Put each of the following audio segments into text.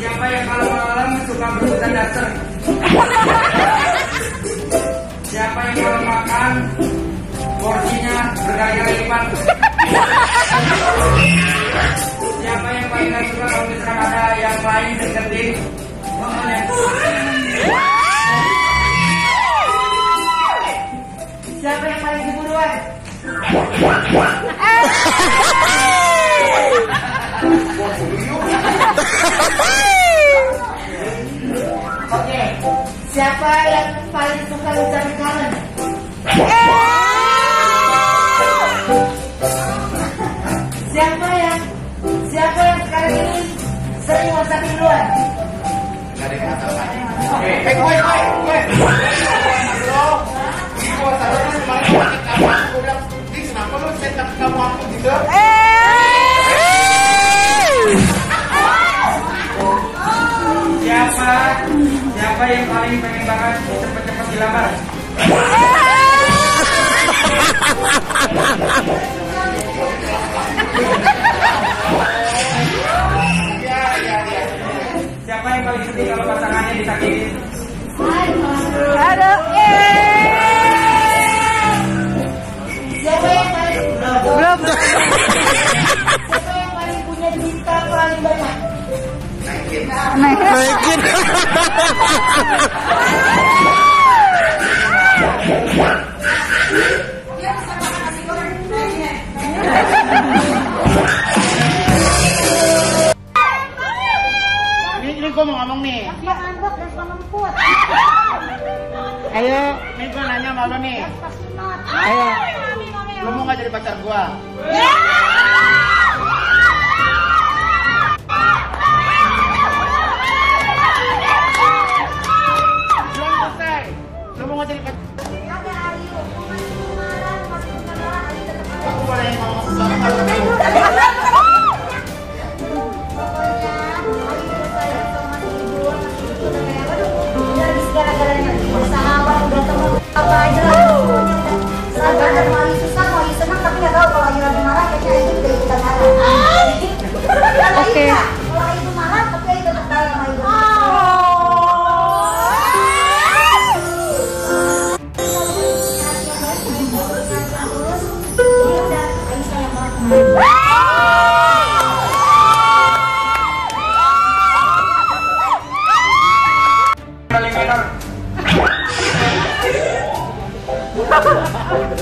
Siapa yang malam-malam suka berbuka dasar? Oke, siapa yang paling suka ucapan kangen? Siapa yang siapa yang sekarang ini sering WhatsApp duluan? Eh, gue, gue, gue. Bro, Siapa yang paling sedih kalau pasangannya disakitin? Aduh, Siapa yang paling belum. siapa yang paling punya cinta paling banyak? Naikin. Ini, ngomong nih. Dia ngambek dan suka lemput. Ayo, ini gua nanya sama lu nih. Ayo. Lu mau gak jadi pacar gua? Belum selesai. Lu mau gak jadi pacar?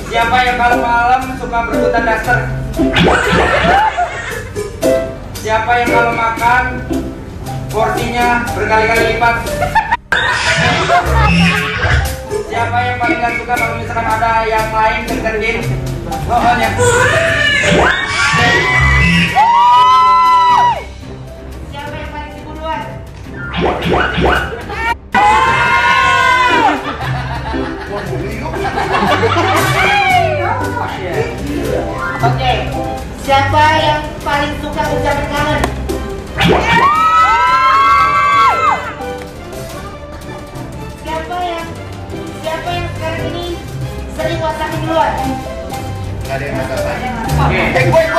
Siapa yang kalau malam suka berebutan daster? Siapa yang kalau makan porsinya berkali-kali lipat? Siapa yang paling gak suka kalau misalkan ada yang lain deketin? Pokoknya. Siapa yang paling cemburuan? Oke, siapa yang paling suka ucapan kangen? Siapa yang siapa yang sekarang ini sering WhatsApp duluan? Gak ada yang gue, gue, gue.